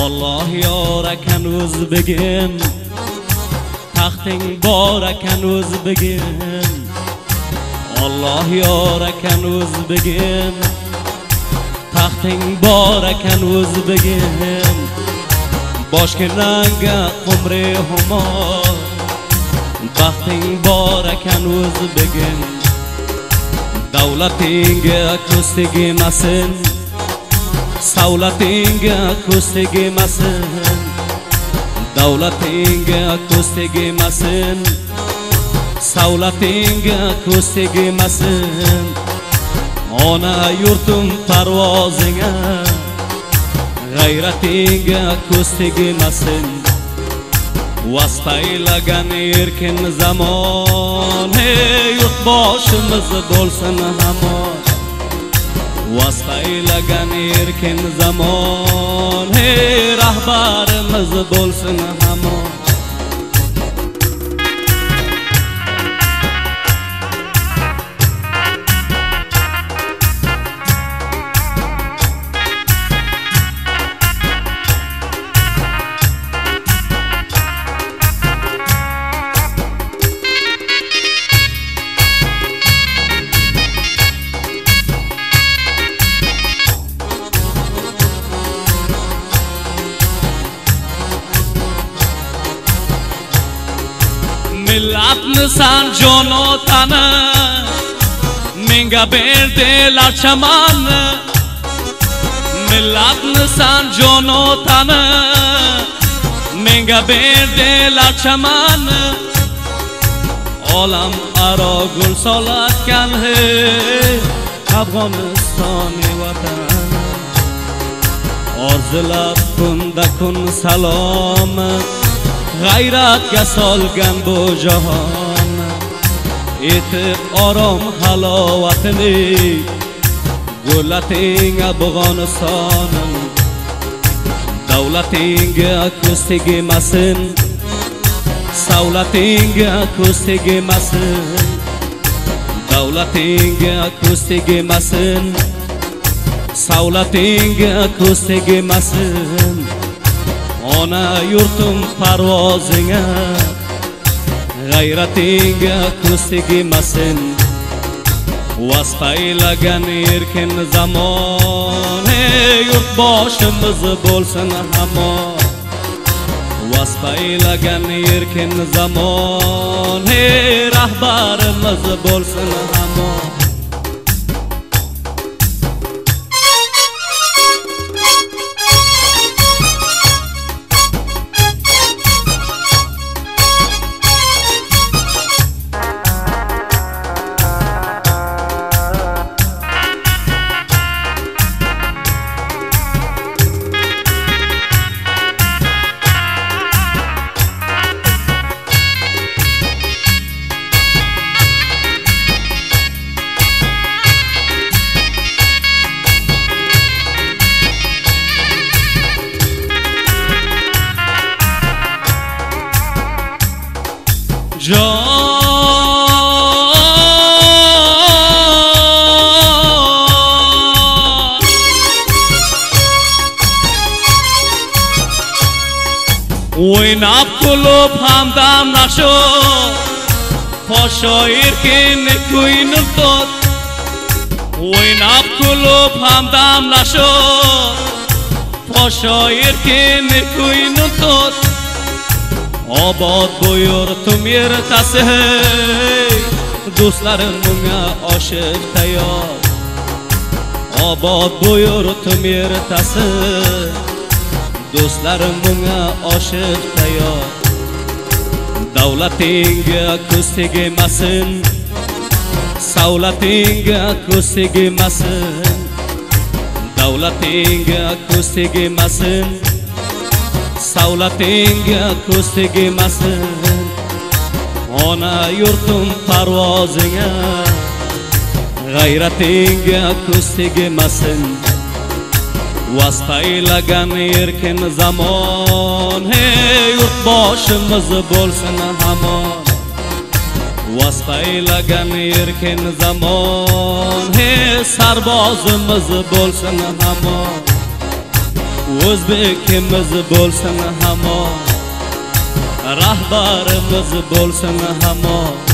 Alloh yor ekan o'zbegim taxting bor ekan o'zbegim Alloh yor ekan o'zbegim taxting bor ekan o'zbegim boshginanga umri humor baxting bor ekan o'zbegim davlatingga ko'z tegmasin. Savlatingga ko'z tegmasin davlatingga ko'z tegmasin savlatingga ko'z tegmasin ona yurtim parvozinga. G'ayratingga ko'z tegmasin vastaylagan erkin zamon. Hey yurtboshimiz bo'lsin hamon. Vastaylagan erkin zamon hey rahbarimiz bo'lsin hamon millatni san jonotani menga berdilar chamanni millatni san jonotani menga berdilar chamanni olam aro gul solatgan hey afg'onistoni vatan. Orzulab kunda kun salomat g'ayratga solgan bu jahon. Etib orom halovatini gullating afg'onistonim davlatingga ko'z tegmasin savlatingga ko'z tegmasin. Davlatingga ko'z tegmasin savlatingga ko'z tegmasin. Ona yurtim parvozinga g'ayratingga ko'z tegmasin vaspaylagan erkin zamon yurt boshimiz bo'lsin hamon vaspaylagan erkin zamon hey rahbarimiz bo'lsin hamon ওই না ফুলো ফান্দাম নাশো ফসয়ের কেনে তুই নত ওই না ফুলো ফান্দাম নাশো ফসয়ের কেনে তুই নত obod bu yurtim ertasi do'stlarim bunga oshib tayyor. Obod bu yurtim ertasi do'stlarim bunga oshib tayyor. Davlatingga ko'z tegmasin savlatingga ko'z tegmasin. Davlatingga ko'z tegmasin. Savlatingga ko'z tegmasin ona yurtim parvozingga g'ayratingga ko'z tegmasin vastaylagan erkin zamon. Hey yurtboshimiz bo'lsin hamon. Vastaylagan erkin zamon. Hey sarbozimiz bo'lsin hamon. O'zbekimiz bo'lsin hamon rahbarimiz bo'lsin hamon.